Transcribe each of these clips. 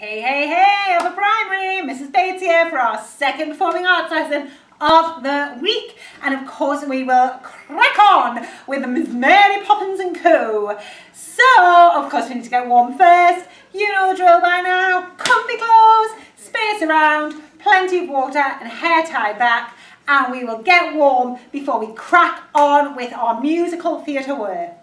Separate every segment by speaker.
Speaker 1: Hey, hey, hey, a primary, Mrs. Bates here for our second performing arts lesson of the week. And of course we will crack on with Miss Mary Poppins and Co. So, of course we need to get warm first. You know the drill by now. Comfy clothes, space around, plenty of water and hair tied back. And we will get warm before we crack on with our musical theatre work.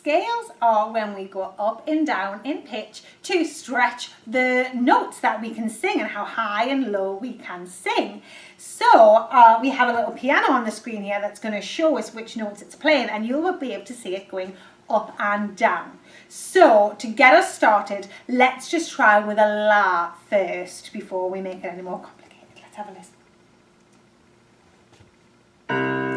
Speaker 1: Scales are when we go up and down in pitch to stretch the notes that we can sing and how high and low we can sing. So uh, we have a little piano on the screen here that's going to show us which notes it's playing and you will be able to see it going up and down. So to get us started, let's just try with a La first before we make it any more complicated. Let's have a listen.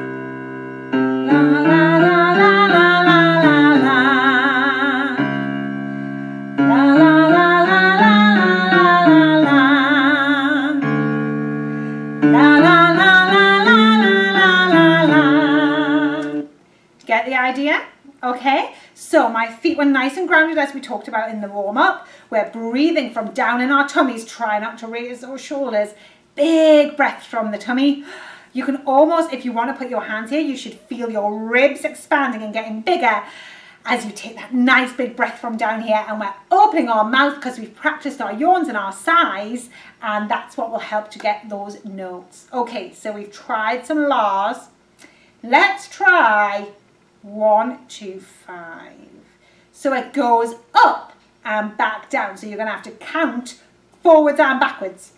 Speaker 1: Idea? Okay, so my feet were nice and grounded as we talked about in the warm-up. We're breathing from down in our tummies, try not to raise those shoulders. Big breath from the tummy. You can almost, if you want to put your hands here, you should feel your ribs expanding and getting bigger as you take that nice big breath from down here and we're opening our mouth because we've practiced our yawns and our sighs and that's what will help to get those notes. Okay, so we've tried some laws. Let's try one, two, five. So it goes up and back down. So you're going to have to count forwards and backwards.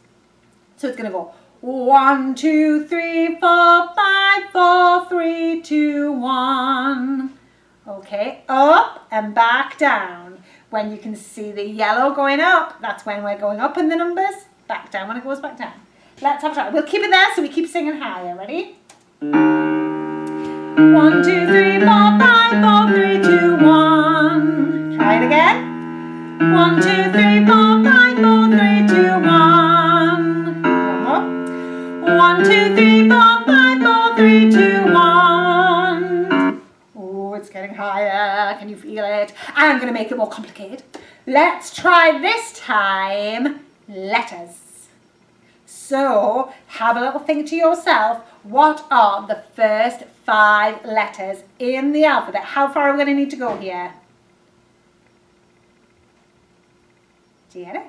Speaker 1: So it's going to go one, two, three, four, five, four, three, two, one. Okay, up and back down. When you can see the yellow going up, that's when we're going up in the numbers. Back down when it goes back down. Let's have a try. We'll keep it there so we keep singing higher. Ready? One, two, three, four, five, four, three, two, one. Try it again. One, two, three, four, five, four, three, two, one. One two, three, four, five, four, three, two, one. Oh, it's getting higher. Can you feel it? I'm going to make it more complicated. Let's try this time letters. So have a little think to yourself, what are the first five letters in the alphabet? How far are we going to need to go here? Do you get it?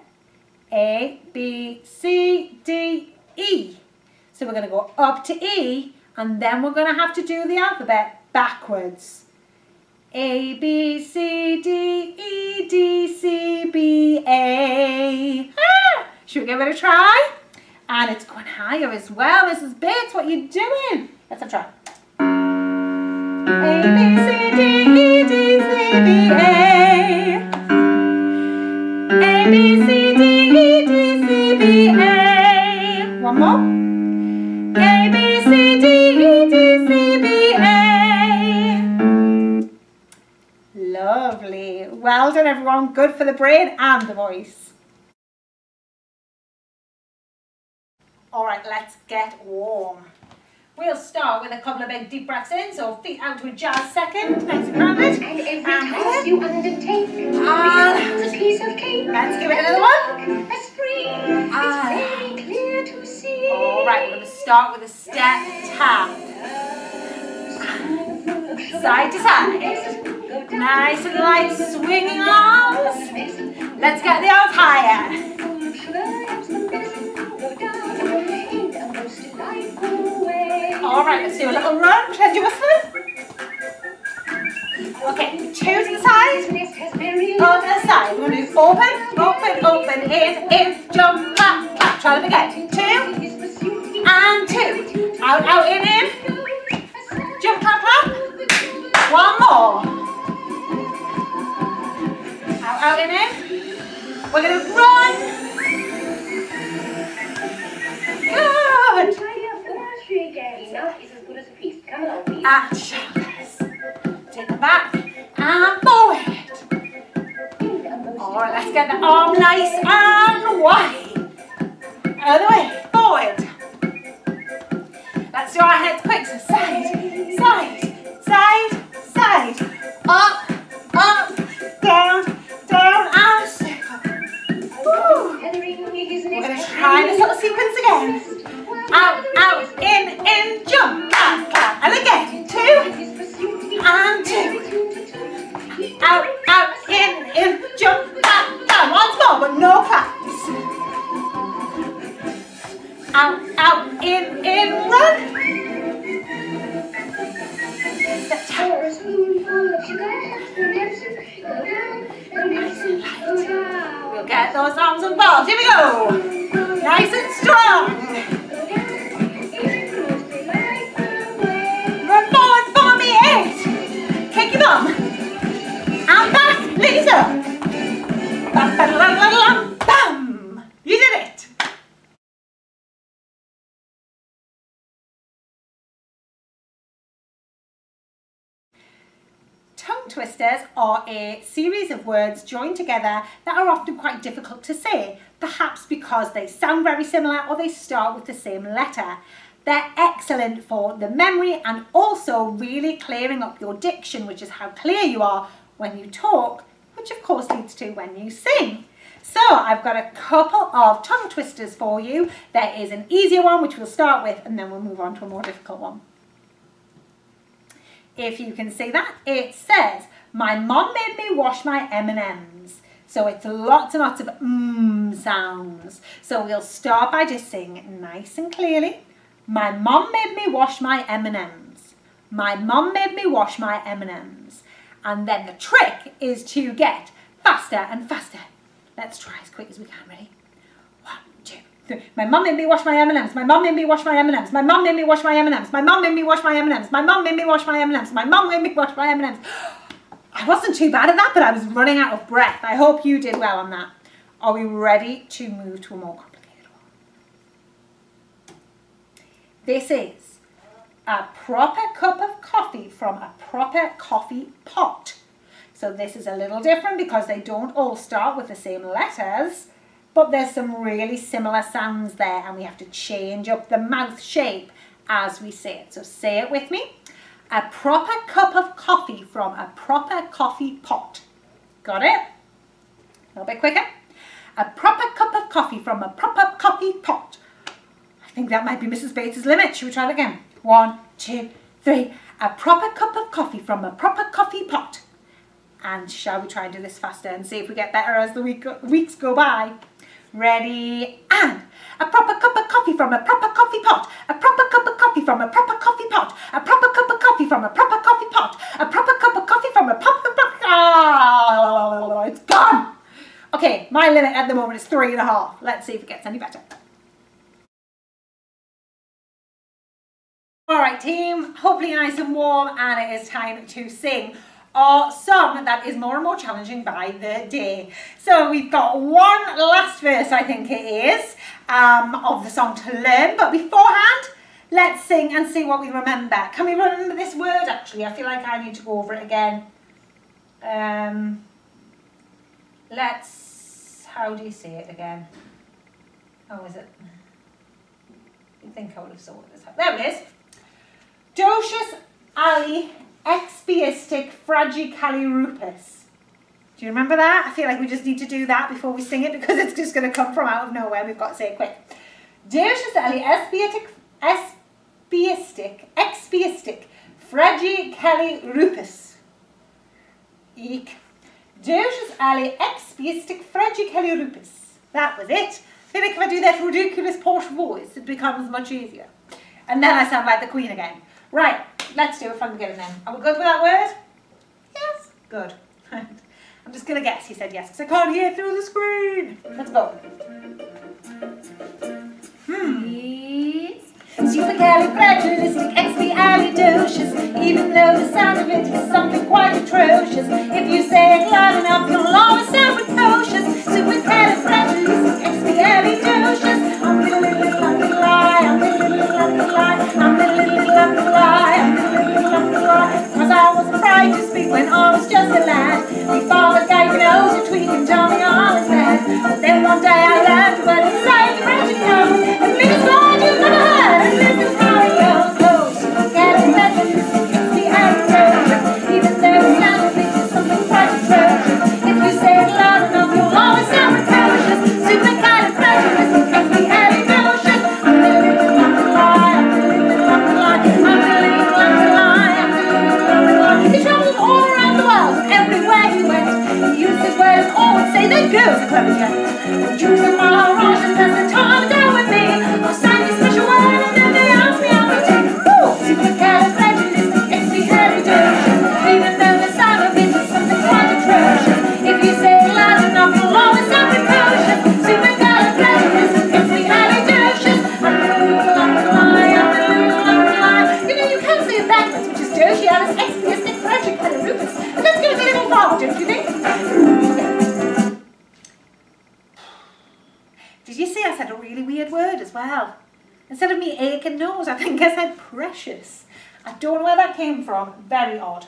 Speaker 1: A, B, C, D, E. So we're going to go up to E and then we're going to have to do the alphabet backwards. A, B, C, D, E, D, C, B, A. Ah! Should we give it a try? And it's going higher as well. Mrs. Bates, what are you doing? Let's have a try. A, B, C, D, E, D, C, B, A. A, B, C, D, E, D, C, B, A. One more. A, B, C, D, E, D, C, B, A. Lovely. Well done, everyone. Good for the brain and the voice. All right, let's get warm. We'll start with a couple of big deep breaths in, so feet out to a jazz second, nice and grounded.
Speaker 2: And every task you undertake and a piece of cake.
Speaker 1: Let's give it another one.
Speaker 2: A spring, it's ah. very clear to see.
Speaker 1: All right, we're going to start with a step tap. Side to side. Nice and light swinging arms. Let's get the arms higher. Oh, all right, let's do a little run. Should I do? Okay, two to the side, to the side. We're going to do open, open, open, in, in, jump, clap, clap. Try them again. Two, and two. Out, out, in, in. Jump, clap, clap. One more. Out, out, in, in. We're going to run. Ah. Take them back. All right, let's get the arm nice and wide. Other way. Let's do our heads quick. Side, side, side, side. Up, up, down, down, We're going to try this little sequence again out, out, in, in, jump, up, up,
Speaker 2: and again, two, and two, out, out, in, in, jump, up, down, once more, but no claps, out, out, in, in, run.
Speaker 1: We'll get those arms and balls. Here we go. Nice and strong. You did it. Tongue twisters are a series of words joined together that are often quite difficult to say, perhaps because they sound very similar or they start with the same letter. They're excellent for the memory and also really clearing up your diction, which is how clear you are when you talk, which of course leads to when you sing. So I've got a couple of tongue twisters for you. There is an easier one, which we'll start with, and then we'll move on to a more difficult one if you can see that, it says, my mom made me wash my M&Ms. So it's lots and lots of mmm sounds. So we'll start by just saying nice and clearly, my mom made me wash my M&Ms. My mom made me wash my M&Ms. And then the trick is to get faster and faster. Let's try as quick as we can, ready? One, two, three. My mum made me wash my M&Ms. My mum made me wash my M&Ms. My mum made me wash my M&Ms. My mum made me wash my M&Ms. My mum made me wash my M&Ms. My mum made me wash my M&Ms. I wasn't too bad at that, but I was running out of breath. I hope you did well on that. Are we ready to move to a more complicated one? This is a proper cup of coffee from a proper coffee pot. So this is a little different because they don't all start with the same letters, but there's some really similar sounds there and we have to change up the mouth shape as we say it. So say it with me. A proper cup of coffee from a proper coffee pot. Got it? A little bit quicker. A proper cup of coffee from a proper coffee pot. I think that might be Mrs. Bates's limit. Should we try it again? One, two, three. A proper cup of coffee from a proper coffee pot. And shall we try and do this faster and see if we get better as the week, weeks go by? Ready, and a proper cup of coffee from a proper coffee pot. A proper cup of coffee from a proper coffee pot. A proper cup of coffee from a proper coffee pot. A proper cup of coffee from a proper. Ah, it's gone. Okay, my limit at the moment is three and a half. Let's see if it gets any better. All right, team, hopefully nice and warm, and it is time to sing our song that is more and more challenging by the day. So we've got one last verse, I think it is, um, of the song to learn, but beforehand, let's sing and see what we remember. Can we remember this word, actually? I feel like I need to go over it again. Um, let's, how do you say it again? Oh, is it? I think I would have sorted this out. There it is. Docius ali expiistic fragicalirupus. Do you remember that? I feel like we just need to do that before we sing it because it's just going to come from out of nowhere. We've got to say it quick. Docius ali expiistic, expiistic, expiistic fragicalirupus. Eek. Docius ali expiistic fragicalirupus. That was it. I feel like if I do that ridiculous posh voice, it becomes much easier. And then I sound like the queen again. Right, let's do it from the beginning then. Are we good with that word? Yes. Good. I'm just going to guess he said yes because I can't hear through the screen. Let's go. Hmm. Supercalifragilisticexpialidocious Even though the sound of it is something quite atrocious If you say it loud enough you'll Aching nose, I think I said precious. I don't know where that came from. Very odd.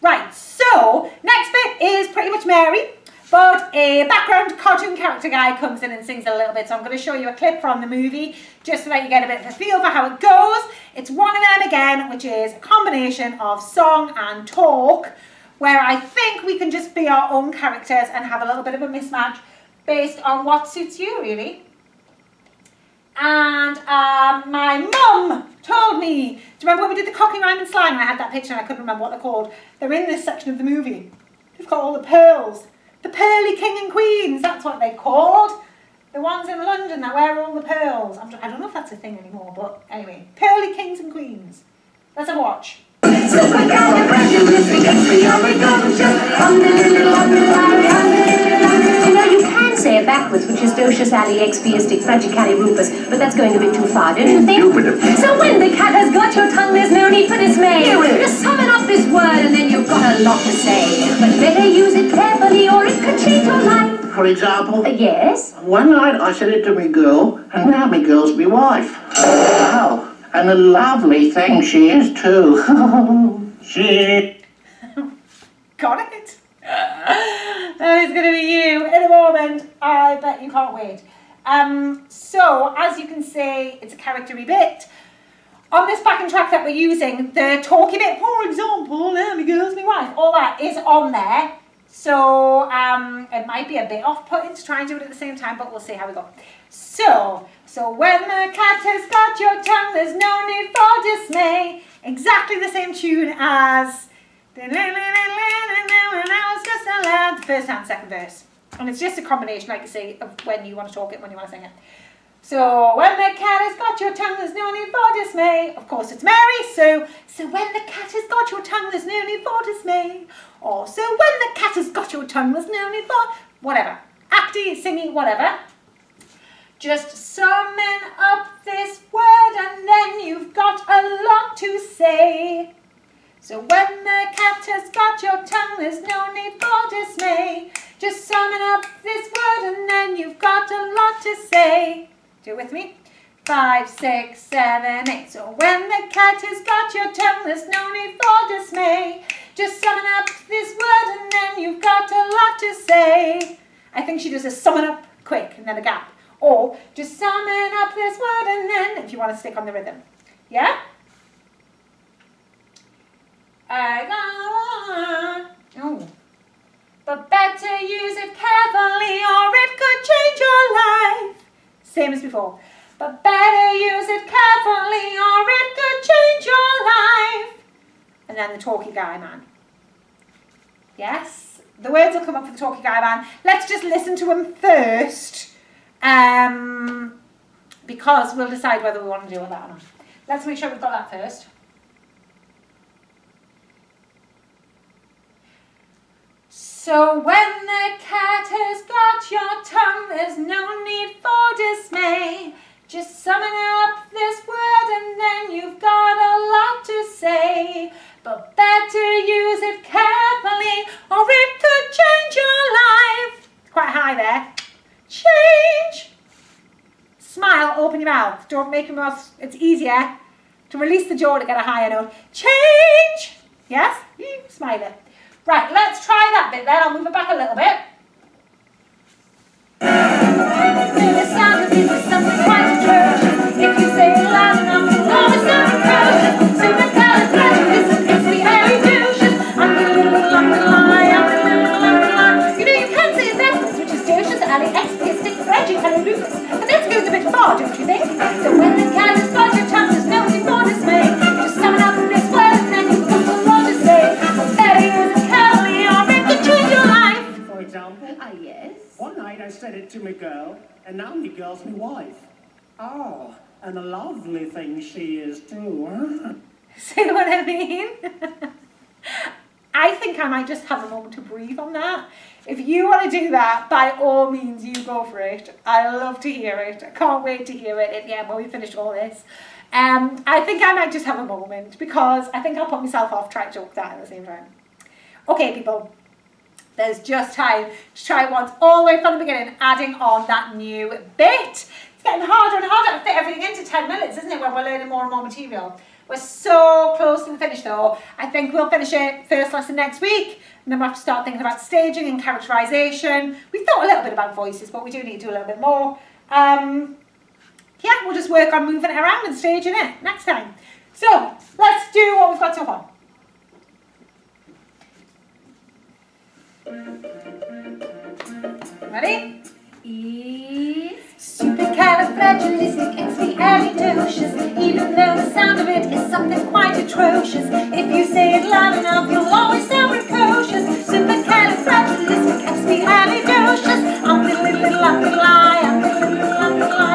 Speaker 1: Right, so next bit is pretty much Mary, but a background cartoon character guy comes in and sings a little bit. So I'm going to show you a clip from the movie just so that you get a bit of a feel for how it goes. It's one of them again, which is a combination of song and talk, where I think we can just be our own characters and have a little bit of a mismatch based on what suits you, really. And um, my mum told me, do you remember when we did the Cockney rhyme and slang? I had that picture and I couldn't remember what they're called. They're in this section of the movie. They've got all the pearls. The pearly king and queens, that's what they're called. The ones in London that wear all the pearls. I'm, I don't know if that's a thing anymore, but anyway. Pearly kings and queens. Let's have a watch.
Speaker 3: It backwards, which is docious ali expiastic fragicali rufus, but that's going a bit too far, don't you think? So when the cat has got your tongue, there's no need for dismay. Just summon up this word and then you've got a lot to say. But better use it carefully or it could change your life.
Speaker 4: For example,
Speaker 3: Uh, yes?
Speaker 4: one night I said it to me girl, and now me girl's me wife. Wow, and a lovely thing she is too. she
Speaker 1: Got it? That is going to be you in a moment. I bet you can't wait. Um, so, as you can see, it's a charactery bit. On this backing track that we're using, the talky bit, for example, there me girls, me wife, all that is on there. So, um, it might be a bit off-putting to try and do it at the same time, but we'll see how we go. So, so when the cat has got your tongue, there's no need for dismay. Exactly the same tune as when I was just a lad, the first and second verse. And it's just a combination, like you say, of when you want to talk it, when you want to sing it. So when the cat has got your tongue, there's no need for dismay. Of course, it's Mary. So so when the cat has got your tongue, there's no need for dismay. Or so when the cat has got your tongue, there's no need for whatever. Acting, singing, whatever. Just summon up this word, and then you've got a lot to say. So when the cat has got your tongue, there's no need for dismay. Just summon up this word and then you've got a lot to say. Do it with me. Five, six, seven, eight. So when the cat has got your tongue, there's no need for dismay. Just summon up this word and then you've got a lot to say. I think she does a summon up quick and then a gap. Or just summon up this word and then, if you want to stick on the rhythm. Yeah? I got Oh. But better use it carefully or it could change your life. Same as before. But better use it carefully or it could change your life. And then the talky guy man. Yes? The words will come up for the talky guy man. Let's just listen to him first. Um, because we'll decide whether we want to do that or not. Let's make sure we've got that first. So when the cat has got your tongue, there's no need for dismay. Just summon up this word and then you've got a lot to say. But better use it carefully or it could change your life. Quite high there. Change. Smile, open your mouth. Don't make your mouth, it's easier to release the jaw to get a higher note. Change. Yes? Smile it. Right, let's try that bit then. I'll move it back a little bit. To
Speaker 5: me girl, and now me girl's me wife. Oh, and a lovely thing she is too.
Speaker 1: See what I mean? I think I might just have a moment to breathe on that. If you want to do that, by all means, you go for it. I love to hear it. I can't wait to hear it again when we finish all this. Um, I think I might just have a moment because I think I'll put myself off trying to joke that at the same time. Okay, people. There's just time to try it once all the way from the beginning, adding on that new bit. It's getting harder and harder to fit everything into 10 minutes, isn't it, when we're learning more and more material. We're so close to the finish though. I think we'll finish it first lesson next week, and then we'll have to start thinking about staging and characterisation. We've thought a little bit about voices, but we do need to do a little bit more. Um, yeah, we'll just work on moving it around and staging it next time. So, let's do what we've got so far. Ready?
Speaker 3: Is
Speaker 1: Supercalifragilisticexpialidocious Even though the sound of it is something quite atrocious If you say it loud enough you'll always sound precocious Supercalifragilisticexpialidocious I'm the little little lucky lie I'm the little little lucky lie I'm the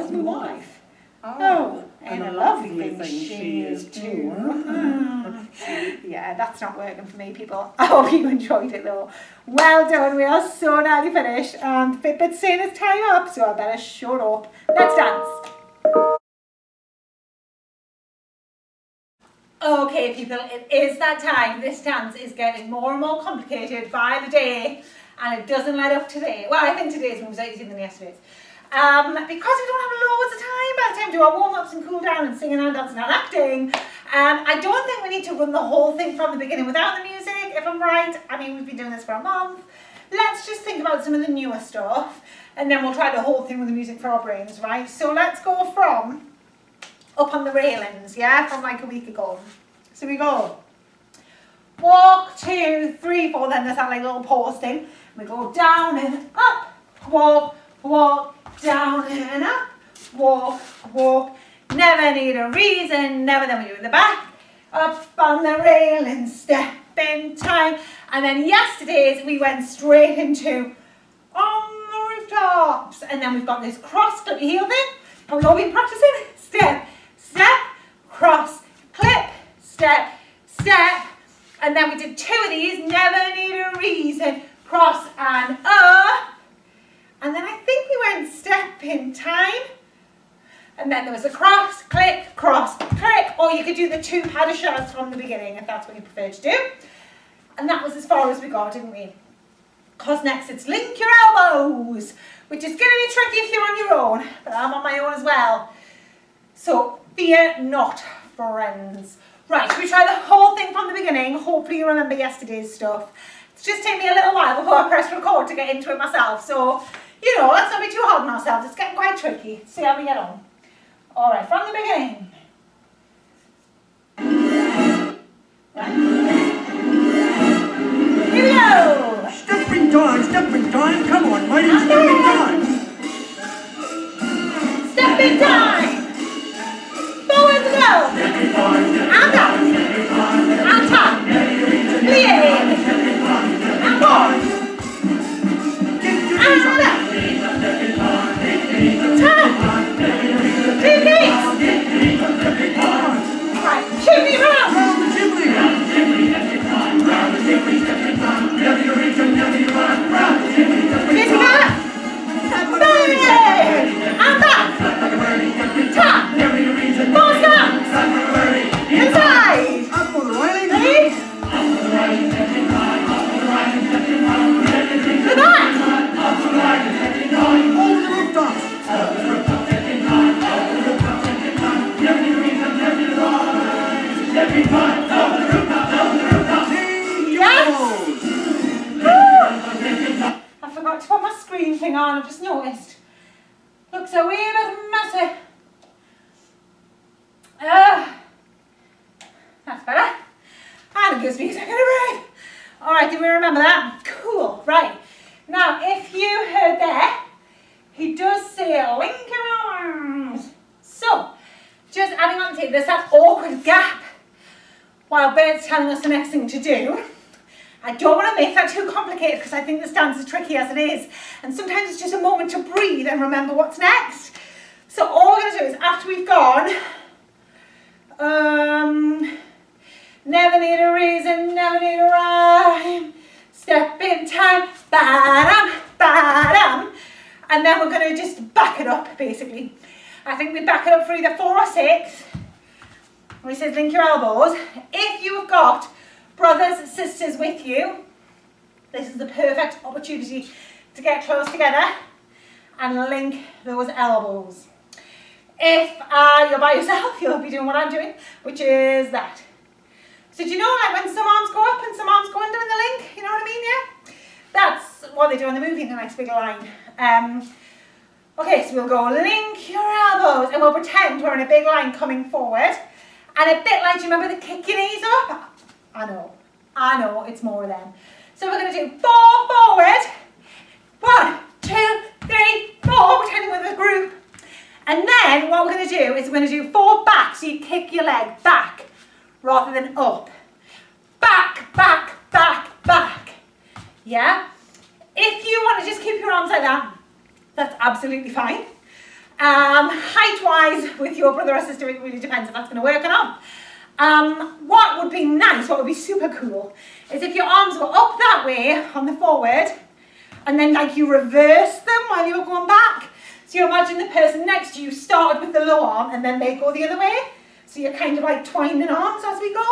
Speaker 5: now
Speaker 1: now
Speaker 5: me
Speaker 1: me
Speaker 5: girl's
Speaker 1: girl's
Speaker 5: me
Speaker 1: me
Speaker 5: wife.
Speaker 1: wife. Oh, oh and a lovely thing she is too. yeah, that's not working for me, people. I hope you enjoyed it though. Well done, we are so nearly finished. And Fitbit's saying it's time up, so I better shut up. Let's dance. Okay, people, it is that time. This dance is getting more and more complicated by the day, and it doesn't let up today. Well, I think today's moves are easier than yesterday's. Um, because we don't have loads of time by the time do our warm-ups and cool down and singing and dancing and acting, um, I don't think we need to run the whole thing from the beginning without the music, if I'm right. I mean, we've been doing this for a month. Let's just think about some of the newer stuff, and then we'll try the whole thing with the music for our brains, right? So let's go from up on the railings, yeah, from like a week ago. So we go walk, two, three, four, then there's that like little pause thing. We go down and up, walk, walk, down and up, walk, walk. Never need a reason, never, then we do the back. Up on the railing, step in time. And then yesterday's we went straight into on the rooftops. And then we've got this cross clip heel thing. And we've all been practicing. Step, step, cross, clip, step, step. And then we did two of these, never need a reason, cross and up. And then I think we went step in time. And then there was a cross, click, cross, click. Or you could do the two de chasse from the beginning if that's what you prefer to do. And that was as far as we got, didn't we? Because next it's link your elbows, which is going to be tricky if you're on your own, but I'm on my own as well. So fear not, friends. Right, we try the whole thing from the beginning? Hopefully you remember yesterday's stuff. It's just taken me a little while before I press record to get into it myself. So, you know, let's not be too hard on ourselves. It's getting quite tricky. See how we get on. All right, from the beginning. Here we go.
Speaker 6: Stepping time, stepping time, come on,
Speaker 1: All right, did we remember that? Cool, right. Now, if you heard there, he does say link arms. So, just adding on to there's that awkward gap while Bert's telling us the next thing to do. I don't want to make that too complicated because I think this dance is tricky as it is. And sometimes it's just a moment to breathe and remember what's next. So all we're going to do is after we've gone, um, never need a reason, never need a rhyme, step in time, ba-dum, ba-dum. And then we're going to just back it up basically. I think we back it up for either four or six. Where he says link your elbows. If you've got brothers, sisters with you, this is the perfect opportunity to get close together and link those elbows. If uh, you're by yourself, you'll be doing what I'm doing, which is that. Do you know like when some arms go up and some arms go under in the link? You know what I mean, yeah? That's what they do in the movie in the nice big line. Um, okay, so we'll go link your elbows and we'll pretend we're in a big line coming forward. And a bit like, do you remember the kick your knees up? I know, I know, it's more than. So we're going to do four forward. One, two, three, four, pretending we're a group. And then what we're going to do is we're going to do four back, so you kick your leg back rather than up. Back, back, back, back. Yeah? If you want to just keep your arms like that, that's absolutely fine. Um, height-wise, with your brother or sister, it really depends if that's going to work or not. Um, what would be nice, what would be super cool, is if your arms were up that way on the forward, and then like you reverse them while you were going back. So you imagine the person next to you started with the low arm, and then they go the other way. So you're kind of like twining arms as we go.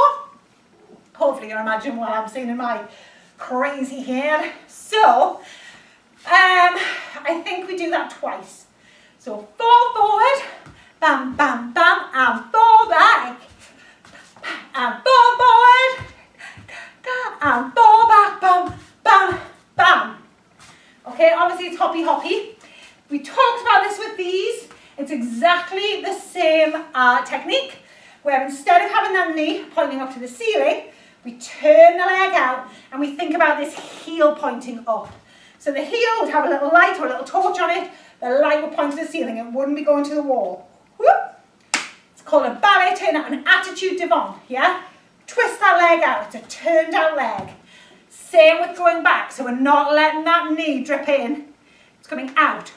Speaker 1: Hopefully you imagine what I'm seeing in my crazy head. So, um, I think we do that twice. So four forward, bam, bam, bam, and four back, and four forward, and four back, bam, bam, bam. Okay, obviously it's hoppy hoppy. We talked about this with these. It's exactly the same uh, technique where instead of having that knee pointing up to the ceiling, we turn the leg out and we think about this heel pointing up. So the heel would have a little light or a little torch on it the light would point to the ceiling and wouldn't be going to the wall. Whoop. It's called a ballet turn out, an attitude devant, yeah? Twist that leg out, it's a turned out leg. Same with going back, so we're not letting that knee drip in. It's coming out.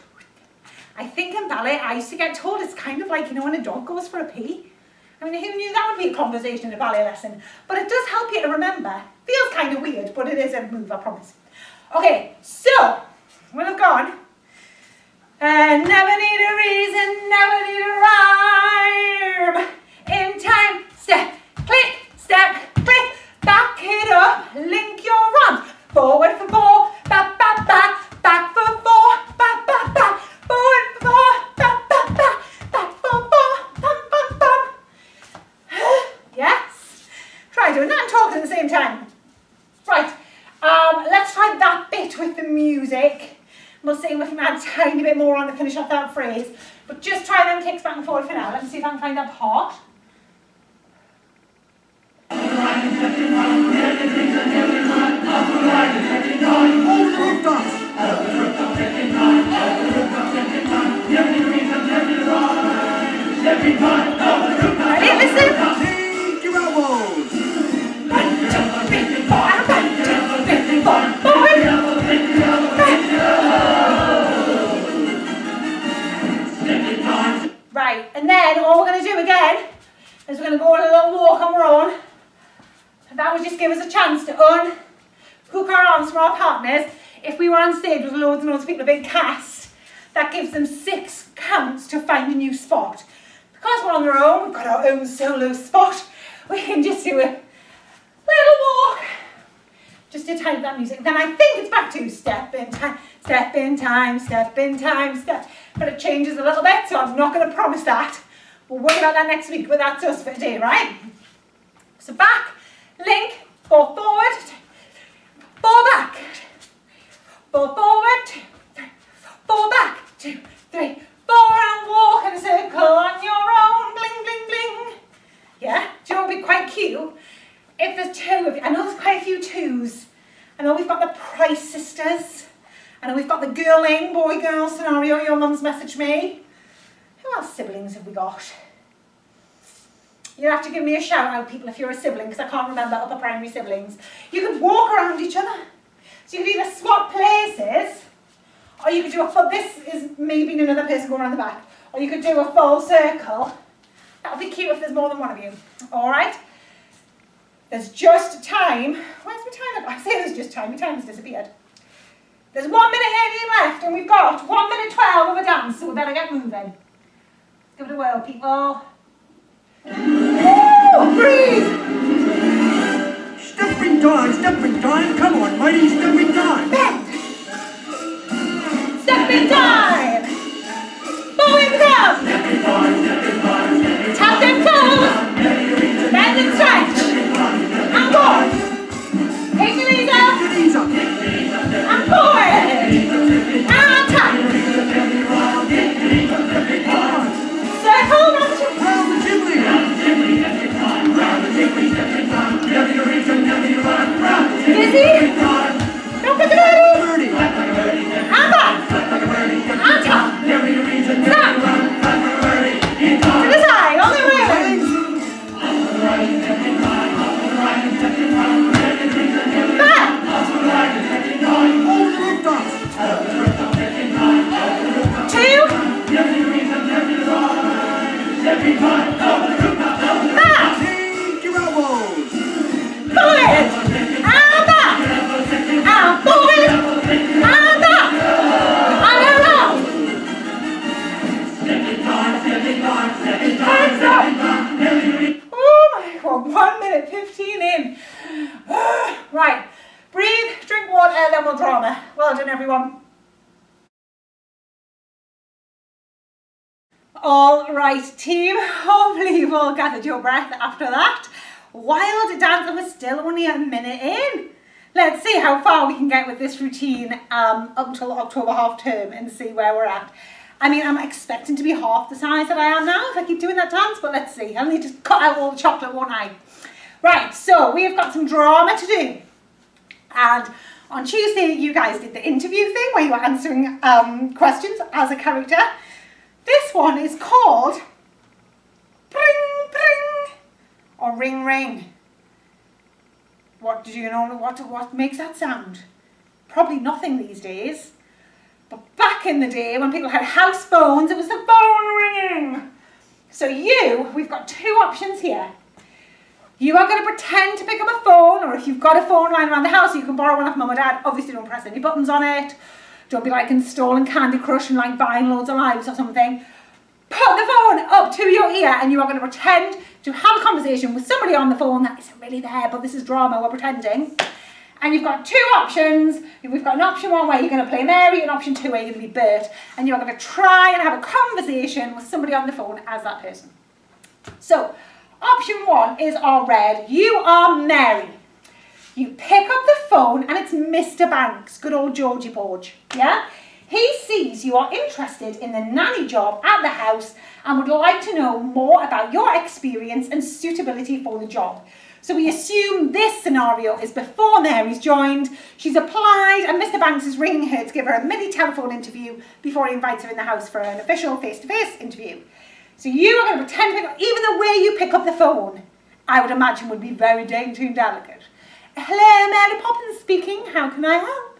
Speaker 1: I think in ballet, I used to get told it's kind of like, you know, when a dog goes for a pee. I mean, who knew that would be a conversation in a ballet lesson? But it does help you to remember. Feels kind of weird, but it is a move, I promise. Okay, so, we'll have gone and never need a reason, never need a rhyme. In time, step, click, step, click, back it up, link your arms. Forward for four, back, back, back music. We'll see if we can add a tiny bit more on to finish off that phrase. But just try them kicks back and forward for now. Let me see if I can find that part. Ready? Listen. Right, and then all we're going to do again is we're going to go on a little walk on our own. And that would just give us a chance to unhook our arms from our partners. If we were on stage with loads and loads of people, a big cast, that gives them six counts to find a new spot. Because we're on our own, we've got our own solo spot, we can just do a little walk just to type that music. Then I think it's back to step in time, step in time, step in time, step. But it changes a little bit, so I'm not going to promise that. We'll worry about that next week, but that's us for today, right? So back, link, four forward, four back, four forward, two, three, four back, two, three, four, and walk in a circle on your own, bling, bling, bling. Yeah, do you know what would be quite cute? If there's two of you, I know there's quite a few twos. I know we've got the Price sisters. I know we've got the girling, boy girl scenario your mum's messaged me. Who else siblings have we got? You'll have to give me a shout out, people, if you're a sibling, because I can't remember upper primary siblings. You could walk around each other. So you could either swap places, or you could do a full, this is maybe another person going around the back, or you could do a full circle. That would be cute if there's more than one of you. All right? There's just time. Where's my time? I say there's just time. My time has disappeared. There's one minute 18 left, and we've got one minute 12 of a dance, so we better get moving. Give it a whirl, people. Woo! Breathe!
Speaker 6: Stepping time, stepping time. Come on, mighty stepping time.
Speaker 1: Bend! Stepping time! Forward come! Tap them toes! All right, team. Hopefully you've all gathered your breath after that. Wild dance, we're still only a minute in. Let's see how far we can get with this routine um, up until October half term and see where we're at. I mean, I'm expecting to be half the size that I am now if I keep doing that dance, but let's see. I'll need to cut out all the chocolate, won't I? Right, so we have got some drama to do. And on Tuesday, you guys did the interview thing where you were answering um, questions as a character. This one is called Bring Bring or Ring Ring. What do you know? What, what makes that sound? Probably nothing these days. But back in the day when people had house phones, it was the phone ringing. So you, we've got two options here. You are going to pretend to pick up a phone, or if you've got a phone lying around the house, you can borrow one off mum or dad. Obviously, don't press any buttons on it. Don't be like installing Candy Crush and like buying loads of lives or something. Put the phone up to your ear, and you are going to pretend to have a conversation with somebody on the phone that isn't really there, but this is drama. We're pretending. And you've got two options. We've got an option one where you're going to play Mary, and option two where you're going to be Bert, and you're going to try and have a conversation with somebody on the phone as that person. So, option one is our red. You are Mary. You pick up the phone and it's Mr. Banks, good old Georgie Porgie, yeah? He sees you are interested in the nanny job at the house and would like to know more about your experience and suitability for the job. So we assume this scenario is before Mary's joined, she's applied and Mr. Banks is ringing her to give her a mini telephone interview before he invites her in the house for an official face-to-face interview. So you are going to pretend to pick up, even the way you pick up the phone, I would imagine would be very dainty and delicate. Hello, Mary Poppins speaking, how can I help?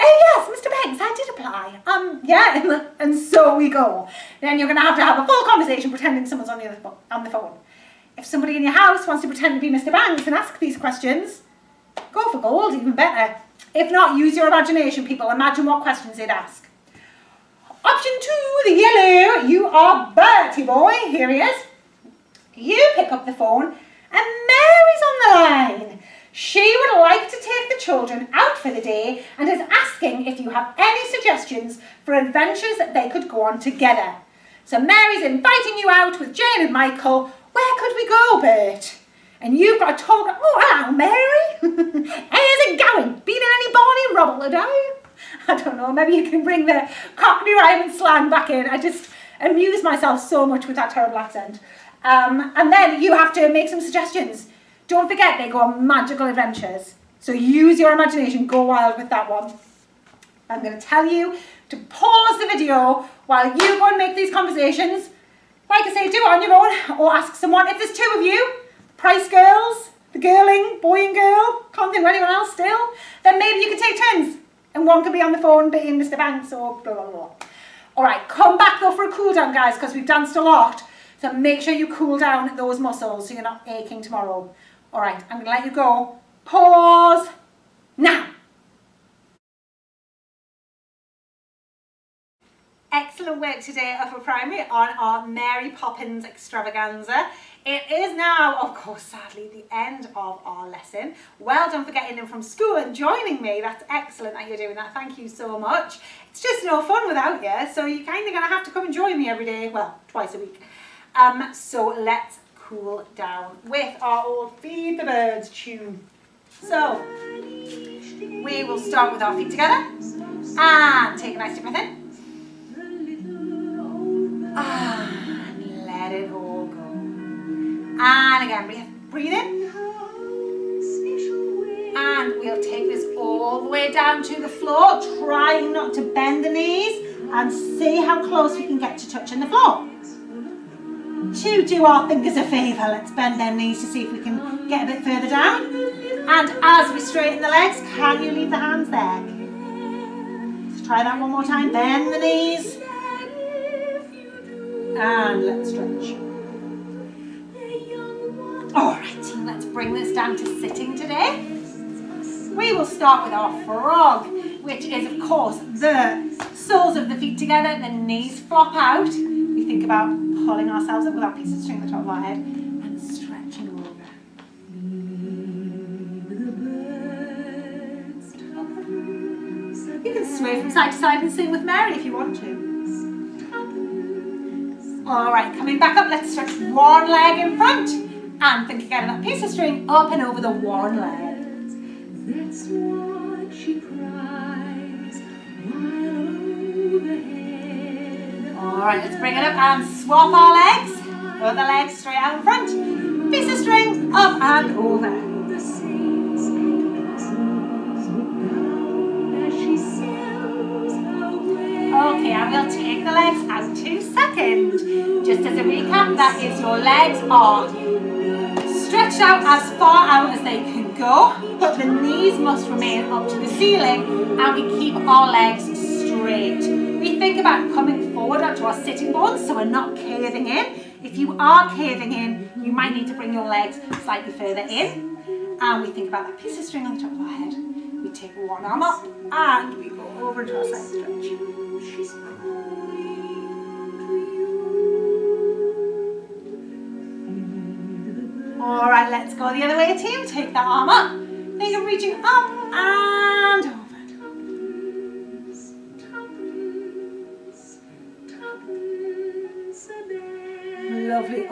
Speaker 1: Oh yes, Mr. Banks, I did apply. Um, yeah, and, so we go. Then you're going to have to have a full conversation pretending someone's on the, other on the phone. If somebody in your house wants to pretend to be Mr. Banks and ask these questions, go for gold, even better. If not, use your imagination, people. Imagine what questions they'd ask. Option two, the yellow. You are Bertie boy. Here he is. You pick up the phone and Mary's on the line. She would like to take the children out for the day and is asking if you have any suggestions for adventures that they could go on together. So Mary's inviting you out with Jane and Michael. Where could we go, Bert? And you've got to talk, oh, hello, Mary. How's it going? Been in any barney rubble today? I don't know, maybe you can bring the Cockney rhyme and slang back in. I just amuse myself so much with that terrible accent. Um, and then you have to make some suggestions. Don't forget, they go on magical adventures. So use your imagination, go wild with that one. I'm going to tell you to pause the video while you go and make these conversations. Like I say, do it on your own or ask someone. If there's two of you, Price Girls, the girling, boy and girl, can't think of anyone else still, then maybe you could take turns and one could be on the phone being Mr. Banks or blah, blah, blah. All right, come back though for a cool down, guys, because we've danced a lot. So make sure you cool down those muscles so you're not aching tomorrow. All right, I'm going to let you go. Pause now. Excellent work today, Upper Primary, on our Mary Poppins extravaganza. It is now, of course, sadly, the end of our lesson. Well done for getting in from school and joining me. That's excellent that you're doing that. Thank you so much. It's just no fun without you, so you're kind of going to have to come and join me every day. Well, twice a week. Um, so let's cool down with our old Feed the Birds tune. So, we will start with our feet together and take a nice deep breath in. And let it all go. And again, breathe, breathe in. And we'll take this all the way down to the floor, trying not to bend the knees and see how close we can get to touching the floor. To do our fingers a favour, let's bend their knees to see if we can get a bit further down. And as we straighten the legs, can you leave the hands there? Let's try that one more time. Bend the knees. And let's stretch. Alright, let's bring this down to sitting today. We will start with our frog, which is of course the soles of the feet together, the knees flop out. Think about pulling ourselves up with our piece of string at the top of our head and stretching over. You can sway from side to side and sing with Mary if you want to. All right, coming back up, let's stretch one leg in front and think again that piece of string up and over the one leg. All right, let's bring it up and swap our legs. Other legs straight out in front. Piece of string up and over.
Speaker 3: The.
Speaker 1: Okay, and we'll take the legs out two seconds. Just as a recap, that is your legs are stretched out as far out as they can go, but the knees must remain up to the ceiling and we keep our legs straight. We think about coming forward onto our sitting bones so we're not caving in. If you are caving in, you might need to bring your legs slightly further in. And we think about that piece of string on the top of our head. We take one arm up and we go over into our side stretch. All right, let's go the other way, team. Take that arm up. Then you're reaching up and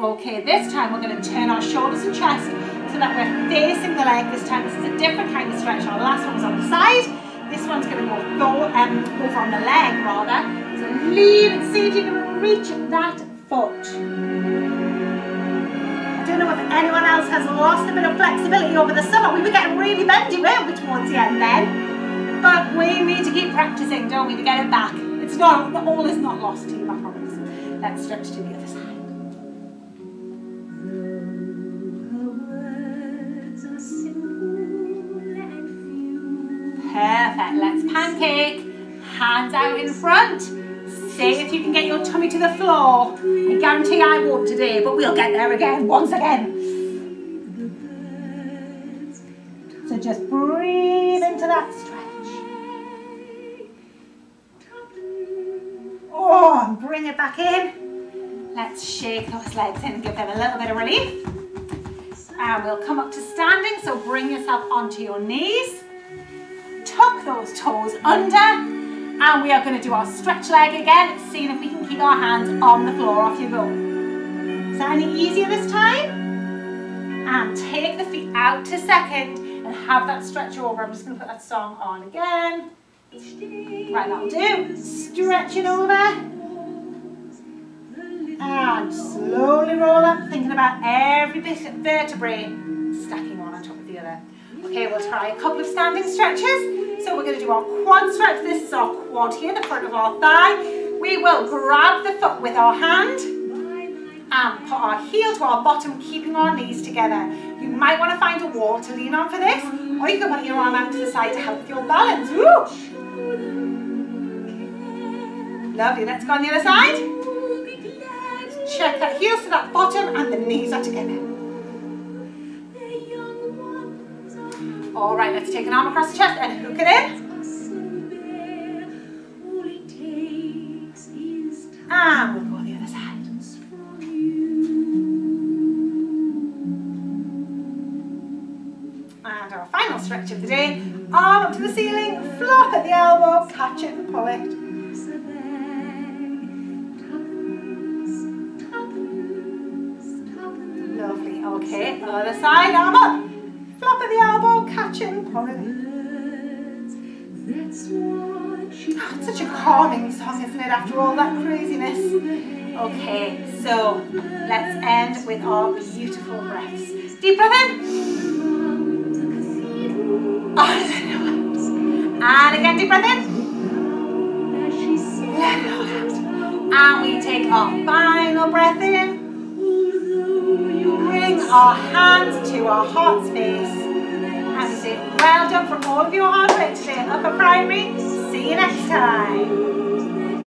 Speaker 1: Okay, this time we're going to turn our shoulders and chest so that we're facing the leg this time. This is a different kind of stretch. Our last one was on the side. This one's going to go, go um, over on the leg rather. So lean and see if you can reach that foot. I don't know if anyone else has lost a bit of flexibility over the summer. We were getting really bendy, weren't we, towards the end then? But we need to keep practicing, don't we, to get it back. It's not, all is not lost to you, I promise. Let's stretch to the other side. Pancake. Hands out in front. See if you can get your tummy to the floor. I guarantee I won't today, but we'll get there again, once again. So just breathe into that stretch. Oh, and bring it back in. Let's shake those legs in and give them a little bit of relief. And we'll come up to standing, so bring yourself onto your knees. Tuck those toes under. And we are going to do our stretch leg again, seeing if we can keep our hands on the floor. Off you go. Is that any easier this time? And take the feet out to second and have that stretch over. I'm just going to put that song on again. Right, that'll do. Stretching over. And slowly roll up, thinking about every bit of vertebrae stacking one on top of the other. Okay, we'll try a couple of standing stretches. So we're going to do our quad stretch. This is our quad here, the front of our thigh. We will grab the foot with our hand and put our heel to our bottom, keeping our knees together. You might want to find a wall to lean on for this, or you can put your arm out to the side to help with your balance. Woo! Lovely, let's go on the other side. Check that heels to that bottom and the knees are together. All right, let's take an arm across the chest and hook it in. And the other side. And our final stretch of the day, arm up to the ceiling, flop at the elbow, catch it and pull it. Calming song, isn't it, after all that craziness? Okay, so let's end with our beautiful breaths. Deep breath in. Oh, and again, deep breath in. Let it all out. And we take our final breath in. Bring our hands to our heart space. And we say, well done for all of your hard work today in upper primary. See you next time.